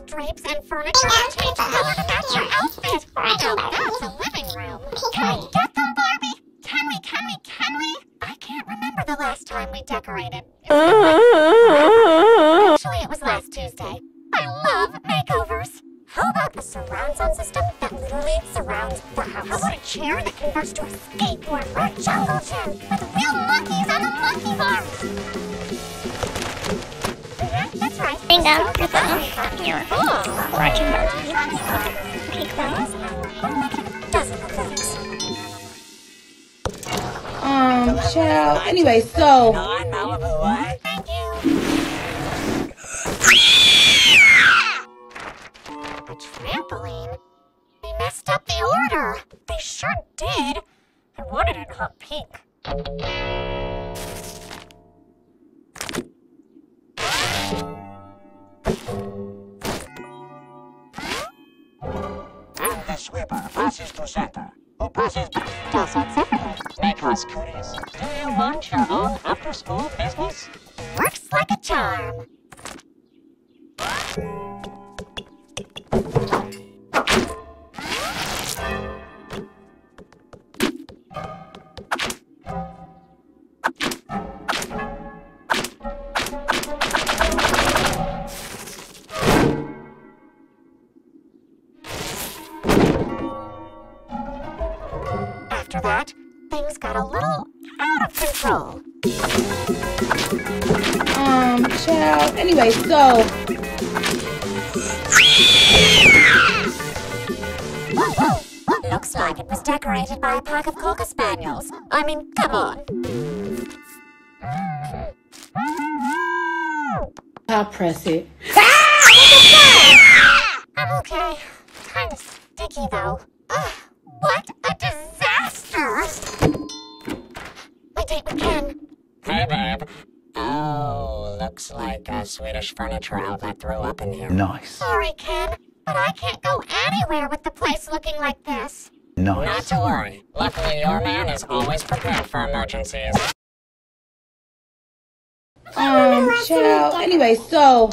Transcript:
blankets, drapes, and furniture and to match your outfit. Now that's a living room. Can we get them, Barbie? Can we, can we, can we? I can't remember the last time we decorated. Actually, it was last Tuesday. I love makeovers. How about the surround sound system that literally surrounds the house? How about a chair that converts to a skateboard or a jungle gym with real monkeys on the monkey farm? Yeah, that's right. Hang on, for. Watching Barbie. Peek that. Dozen of things. Um, child. Anyway, so Thank you. A trampoline? They messed up the order. They sure did. I wanted it hot pink. The sweeper passes to center, who passes Does what's everything. make us cooties. Do you want your own after-school business? Works like a charm. After that, things got a little out of control. um, child. Anyway, so Looks like it was decorated by a pack of cocker spaniels. I mean, come on. I'll press it. I'm okay. Kinda sticky though. Ugh, what a disaster! My date with Ken. Hey, babe. Oh, looks like a Swedish furniture outlet threw up in here. Nice. Sorry, Ken, but I can't go anywhere with the place looking like this. No. Not to worry. Luckily, your man is always prepared for emergencies. Um, child. Anyway, so